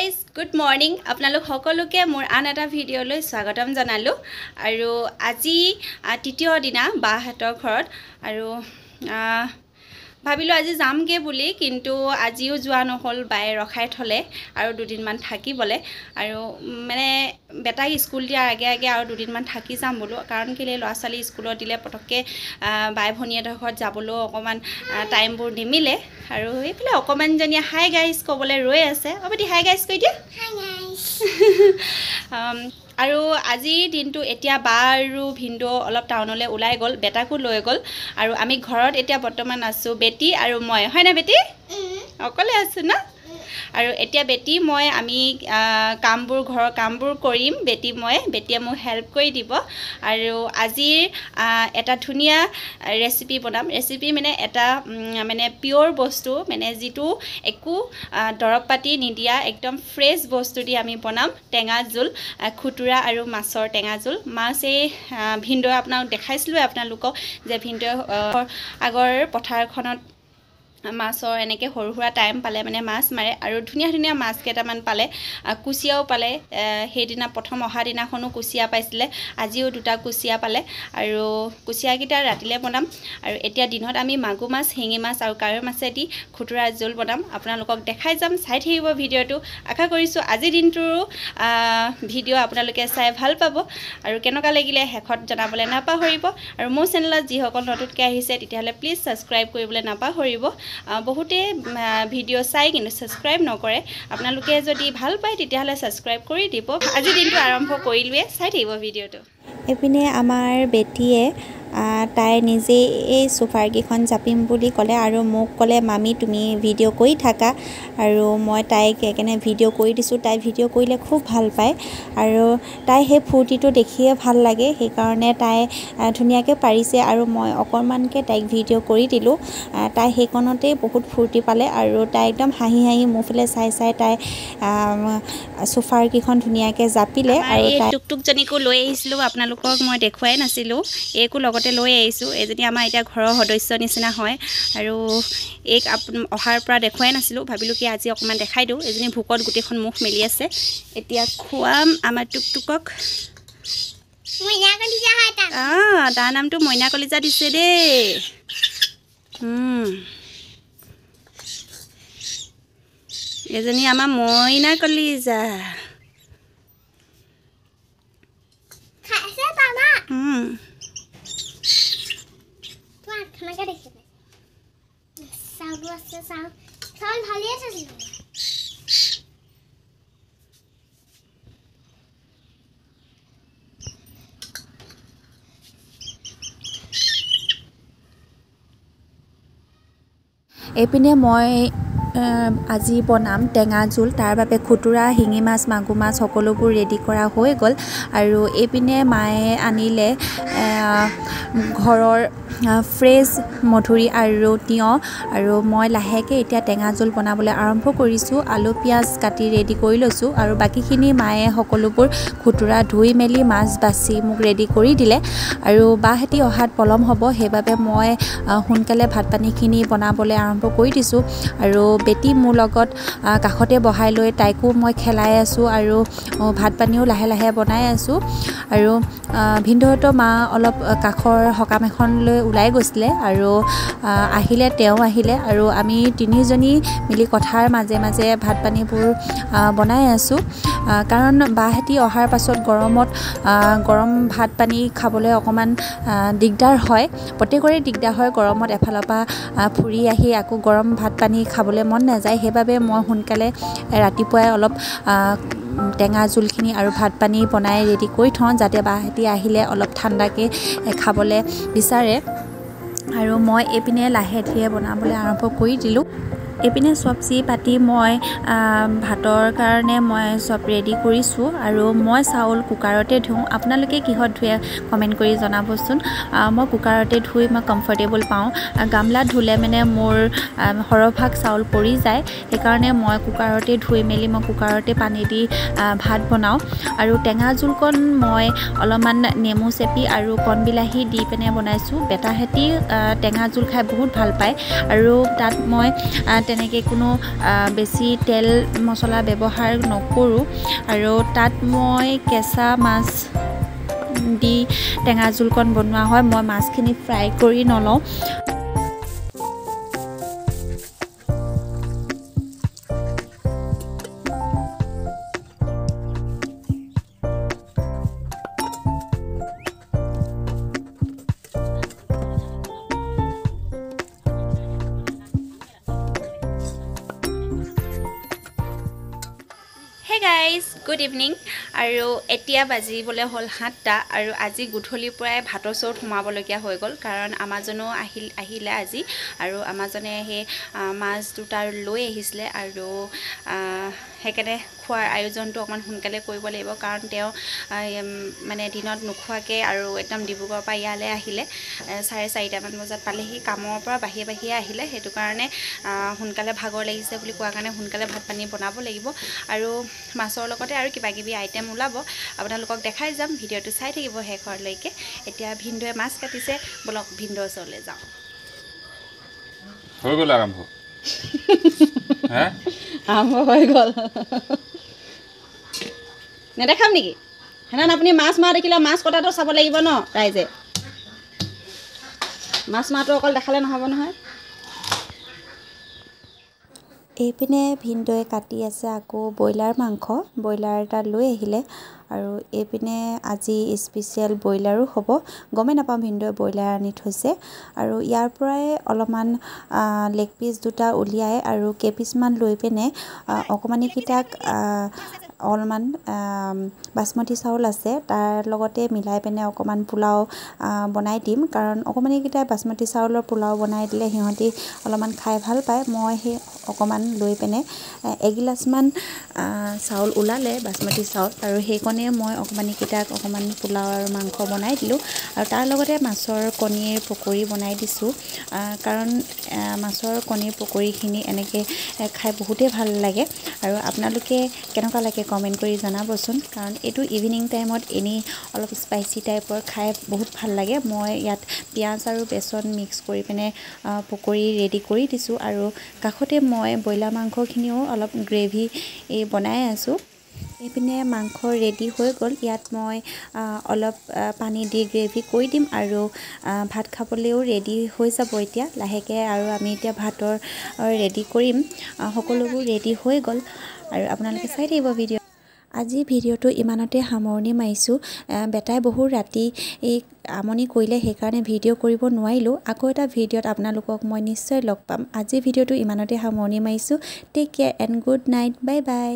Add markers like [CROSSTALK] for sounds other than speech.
Guys good morning আপোনালোক সকলোকে মোৰ আন এটা ভিডিঅ'লৈ স্বাগতম জনালোঁ। আৰু আজি তৃতীয় দিনা বাহঁতৰ ঘৰত। আৰু ভাবিলোঁ আজি যামগৈ বুলি কিন্তু আজিও যোৱা নহ'ল বায়ে ৰখাই থ'লে আৰু দুদিনমান থাকিবলৈ। আৰু মানে বেটাক স্কুল দিয়াৰ আগে আগে আৰু দুদিনমান থাকি যাম বোলো কাৰণ কেলৈ ল'ৰা ছোৱালী স্কুলত দিলে পটককৈ বাই ভনীহঁতৰ ঘৰত যাবলৈও অকণমান টাইমবোৰ নিমিলে। আৰু এইফালে অকণমানজনীয়ে হাই গাইজ ক'বলৈ ৰৈ আছে। অবধি হাই গাইজ কৈ দিয়া। [LAUGHS] আৰু আজিৰ দিনটো এতিয়া বা আৰু ভিনদেউ অলপ টাউনলৈ ওলাই গ'ল বেটাকো লৈ গ'ল আৰু আমি ঘৰত এতিয়া বৰ্তমান আছোঁ বেটি আৰু মই। হয়নে বেটি? অকলে আছোঁ ন? আৰু এতিয়া বেটি মই আমি কামবোৰ ঘৰৰ কামবোৰ কৰিম। বেটি মই বেটিয়ে মোক হেল্প কৰি দিব। আৰু আজিৰ এটা ধুনীয়া ৰেচিপি বনাম। ৰেচিপি মানে এটা মানে পিয়'ৰ বস্তু মানে যিটো একো দৰৱ পাতি নিদিয়া একদম ফ্ৰেছ বস্তু দি আমি বনাম। টেঙা জোল খুতুৰা আৰু মাছৰ টেঙা জোল। মাছ এই আ, ভিনদেউ আপোনাক দেখাইছিলোঁৱে আপোনালোকক যে ভিনদেউ আগৰ পথাৰখনত মাছৰ এনেকৈ সৰু সুৰা টাইম পালে মানে মাছ মাৰে আৰু ধুনীয়া ধুনীয়া মাছ কেইটামান পালে। কুচিয়াও পালে। সেইদিনা প্ৰথম অহা দিনাখনো কুচিয়া পাইছিলে। আজিও দুটা কুচিয়া পালে। আৰু কুচিয়াকেইটা ৰাতিলৈ বনাম। আৰু এতিয়া দিনত আমি মাগুৰ মাছ শিঙি মাছ আৰু কাৱৈ মাছেদি খুতুৰা জোল বনাম। আপোনালোকক দেখাই যাম চাই থাকিব ভিডিঅ'টো। আশা কৰিছোঁ আজিৰ দিনটোৰো ভিডিঅ' আপোনালোকে চাই ভাল পাব। আৰু কেনেকুৱা লাগিলে শেষত জনাবলৈ নাপাহৰিব। আৰু মোৰ চেনেলত যিসকল নতুনকৈ আহিছে তেতিয়াহ'লে প্লিজ ছাবস্ক্ৰাইব কৰিবলৈ নাপাহৰিব। বহুতে ভিডিঅ' চাই কিন্তু ছাবস্ক্ৰাইব নকৰে। আপোনালোকে যদি ভাল পায় তেতিয়াহ'লে ছাবস্ক্ৰাইব কৰি দিব। আজিৰ দিনটো আৰম্ভ কৰিলোৱে। চাই থাকিব ভিডিঅ'টো। এইপিনে আমাৰ বেটীয়ে তাই নিজেই এই চোফাৰকেইখন জাপিম বুলি ক'লে আৰু মোক ক'লে মামী তুমি ভিডিঅ' কৰি থাকা। আৰু মই তাইক সেইকাৰণে ভিডিঅ' কৰি দিছোঁ। তাই ভিডিঅ' কৰিলে খুব ভাল পায় আৰু তাই সেই ফূৰ্তিটো দেখিয়ে ভাল লাগে। সেইকাৰণে তাই ধুনীয়াকৈ পাৰিছে আৰু মই অকণমানকৈ তাইক ভিডিঅ' কৰি দিলোঁ। তাই সেইকণতেই বহুত ফূৰ্তি পালে আৰু তাই একদম হাঁহি হাঁহি মোৰ ফালে চাই চাই তাই চোফাৰকেইখন ধুনীয়াকৈ জাপিলে আৰু তাই টুকটুকজনীকো লৈ আহিছিলোঁ। আপোনালোকক মই দেখুৱাই নাছিলোঁ। এইকো লগতে লৈ আহিছোঁ। এইজনী আমাৰ এতিয়া ঘৰৰ সদস্য নিচিনা হয় আৰু এইক অহাৰ পৰা দেখুৱাই নাছিলোঁ ভাবিলোঁ কি আজি অকণমান দেখাই দিওঁ। এজনী ভোকত গোটেইখন মুখ মেলি আছে। এতিয়া খুৱাম আমাৰ টুকটুকক। অঁ তাৰ নামটো মইনা কলিজা দিছে দেই। এজনী আমাৰ মইনা কলিজা উম। এইপিনে মই আজি বনাম টেঙা জোল। তাৰ বাবে খুতুৰা শিঙি মাছ মাগুৰ মাছ সকলোবোৰ ৰেডি কৰা হৈ গ'ল। আৰু এইপিনে মায়ে আনিলে ঘৰৰ ফ্ৰেছ মধুৰি আৰু তিয়ঁহ। আৰু মই লাহেকৈ এতিয়া টেঙা জোল বনাবলৈ আৰম্ভ কৰিছোঁ আলু পিঁয়াজ কাটি ৰেডি কৰি লৈছোঁ আৰু বাকীখিনি মায়ে সকলোবোৰ খুতুৰা ধুই মেলি মাছ বাছি মোক ৰেডি কৰি দিলে। আৰু বাহঁতি অহাত পলম হ'ব সেইবাবে মই সোনকালে ভাত পানীখিনি বনাবলৈ আৰম্ভ কৰি দিছোঁ। আৰু বেটি মোৰ লগত কাষতে বহাই লৈ তাইকো মই খেলাই আছোঁ আৰু ভাত পানীও লাহে লাহে বনাই আছোঁ। আৰু ভিনদেউহঁতৰ মা অলপ কাষৰ সকাম এখনলৈ ওলাই গৈছিলে আৰু আহিলে তেওঁ আহিলে আৰু আমি তিনিজনী মিলি কথাৰ মাজে মাজে ভাত পানীবোৰ বনাই আছোঁ। কাৰণ বাহঁতি অহাৰ পাছত গৰমত গৰম ভাত পানী খাবলৈ অকণমান দিগদাৰ হয়। প্ৰত্যেকৰে দিগদাৰ হয় গৰমত এফালৰ পৰা ফুৰি আহি আকৌ গৰম ভাত পানী খাবলৈ মন নাযায়। সেইবাবে মই সোনকালে ৰাতিপুৱাই অলপ টেঙা জোলখিনি আৰু ভাত পানী বনাই ৰেডি কৰি থওঁ যাতে বাহঁতি আহিলে অলপ ঠাণ্ডাকৈ খাবলৈ বিচাৰে। আৰু মই এইপিনে লাহে ধীৰে বনাবলৈ আৰম্ভ কৰি দিলোঁ। এইপিনে চব্জি পাতি মই ভাতৰ কাৰণে মই চব ৰেডি কৰিছোঁ আৰু মই চাউল কুকাৰতে ধুওঁ। আপোনালোকে কিহত ধুৱে কমেণ্ট কৰি জনাবচোন। মই কুকাৰতে ধুই মই কমফৰ্টেবল পাওঁ। গামলাত ধুলে মানে মোৰ সৰহভাগ চাউল পৰি যায়। সেইকাৰণে মই কুকাৰতে ধুই মেলি মই কুকাৰতে পানী দি ভাত বনাওঁ। আৰু টেঙা জোলকণ মই অলপমান নেমু চেপি আৰু কণ বিলাহী দি পিনে বনাইছোঁ। বেটাহেঁতি টেঙা জোল খাই বহুত ভাল পায়। আৰু তাত মই তেনেকৈ কোনো বেছি তেল মছলা ব্যৱহাৰ নকৰোঁ। আৰু তাত মই কেঁচা মাছ দি টেঙা জোলকণ বনোৱা হয়। মই মাছখিনি ফ্ৰাই কৰি নলওঁ। হে গাইজ গুড ইভিনিং আৰু এতিয়া বাজিবলৈ হ'ল সাতটা আৰু আজি গধূলিৰ পৰাই ভাতৰ চৰুত সোমাবলগীয়া হৈ গ'ল কাৰণ আমাজনো আহিল আহিলে আজি আৰু আমাজনে সেই মাছ দুটা লৈ আহিছিলে আৰু সেইকাৰণে খোৱাৰ আয়োজনটো অকণমান সোনকালে কৰিব লাগিব কাৰণ তেওঁ মানে দিনত নোখোৱাকৈ আৰু একদম ডিব্ৰুগড়ৰ পৰা ইয়ালৈ আহিলে চাৰে চাৰিটামান বজাত পালেহি কামৰ পৰা বাহিৰে বাহিৰে আহিলে সেইটো কাৰণে সোনকালে ভাগৰ লাগিছে বুলি কোৱা কাৰণে সোনকালে ভাত পানী বনাব লাগিব। আৰু মাছৰ লগতে আৰু কিবা কিবি আইটেম ওলাব আপোনালোকক দেখাই যাম ভিডিঅ'টো চাই থাকিব শেষৰলৈকে। এতিয়া ভিনদেউৱে মাছ কাটিছে ব'লক ভিনদেউৰ ওচৰলৈ যাওঁ। হৈ গ'ল আৰম্ভ। [LAUGHS] আৰম্ভ হৈ গ'ল। নেদেখাম নেকি? সেইদিনাখন আপুনি মাছ মৰা দেখিলে মাছ কটাটো চাব লাগিব ন ৰাইজে? মাছ মৰাটো অকল দেখালে নহ'ব নহয়। এইপিনে ভিনদেউৱে কাটি আছে আকৌ ব্ৰইলাৰ মাংস। ব্ৰইলাৰ এটা লৈ আহিলে আৰু এইপিনে আজি স্পেচিয়েল ব্ৰইলাৰো হ'ব। গমেই নাপাওঁ ভিনদেউৱে ব্ৰইলাৰ আনি থৈছে। আৰু ইয়াৰ পৰাই অলপমান লেগ পিচ দুটা উলিয়াই আৰু কেইপিচমান লৈ পিনে অকণমানিকেইটাক অলপমান আম, বাচমতি চাউল আছে তাৰ লগতে মিলাই পিনে অকণমান পোলাও বনাই দিম। কাৰণ অকণমানিকেইটাই বাচমতি চাউলৰ পোলাও বনাই দিলে সিহঁতি অলপমান খাই ভাল পায়। মই সেই অকণমান লৈ পিনে এগিলাচমান চাউল ওলালে বাচমতি চাউল। আৰু সেইকণে মই অকণমানিকেইটাক অকণমান পোলাও আৰু মাংস বনাই দিলোঁ। আৰু তাৰ লগতে মাছৰ কণীৰ পকৰি বনাই দিছোঁ। কাৰণ মাছৰ কণীৰ পকৰিখিনি এনেকৈ খাই বহুতেই ভাল লাগে। আৰু আপোনালোকে কেনেকুৱা লাগে কমেণ্ট কৰি জনাবচোন। কাৰণ এইটো ইভিনিং টাইমত এনেই অলপ স্পাইচি টাইপৰ খাই বহুত ভাল লাগে। মই ইয়াত পিঁয়াজ আৰু বেচন মিক্স কৰি পিনে পকৰি ৰেডি কৰি দিছোঁ আৰু কাষতে মই ব্ৰইলাৰ মাংসখিনিও অলপ গ্ৰেভি বনাই আছোঁ। এইপিনে মাংস ৰেডি হৈ গ'ল। ইয়াত মই অলপ পানী দি গ্ৰেভি কৰি দিম আৰু ভাত খাবলৈও ৰেডি হৈ যাব এতিয়া। লাহেকৈ আৰু আমি এতিয়া ভাতৰ ৰেডি কৰিম। সকলোবোৰ ৰেডি হৈ গ'ল। আৰু আপোনালোকে চাই থাকিব ভিডিঅ' আজি ভিডিঅ'টো ইমানতে সামৰণি মাৰিছোঁ। বেটাই বহু ৰাতি আমনি কৰিলে সেইকাৰণে ভিডিঅ' কৰিব নোৱাৰিলোঁ। আকৌ এটা ভিডিঅ'ত আপোনালোকক মই নিশ্চয় লগ পাম। আজি ভিডিঅ'টো ইমানতে সামৰণি মাৰিছোঁ। Take care and good night bye bye